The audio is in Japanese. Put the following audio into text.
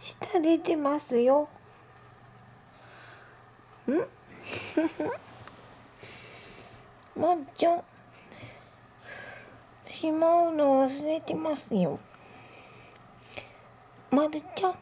舌出てますよ。ん？まっちゃん。しまうの忘れてますよ。まるちゃん。